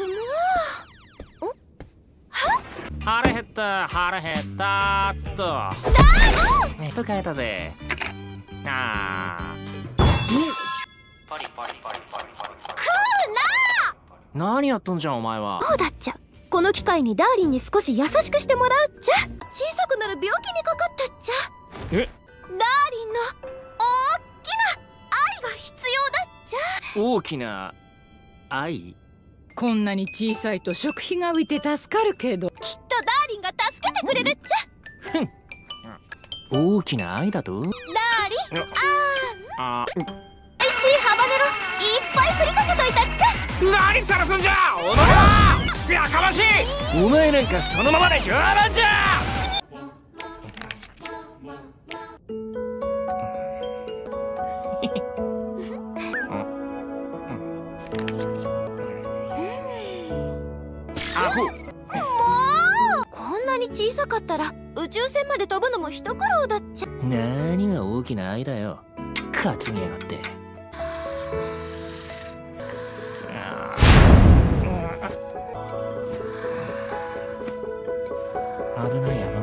くも腹減った腹減った。っと。服変えたぜ。あー。ポリポリポリポリポリく何やっとんじゃんお前は。そうだっちゃ。この機会にダーリンに少し優しくしてもらうっちゃ。小さくなる病気にかかったっちゃ。え？ダーリンの大きな愛が必要だっちゃ。大きな愛？こんなに小さいと食費が浮いて助かるけど。きっとダーリンが助けてくれるっちゃ。大きな愛だと？ダーリン？あ美味しいハバネロいっぱい振りかけといたっちゃ。何さらすんじゃ。踊れなやかましい。お前なんかそのままで十分じゃアホ。もう。こんなに小さかったら宇宙船まで飛ぶのも一苦労だっちゃ。何が大きな愛だよ。担ぎやがって。危ない山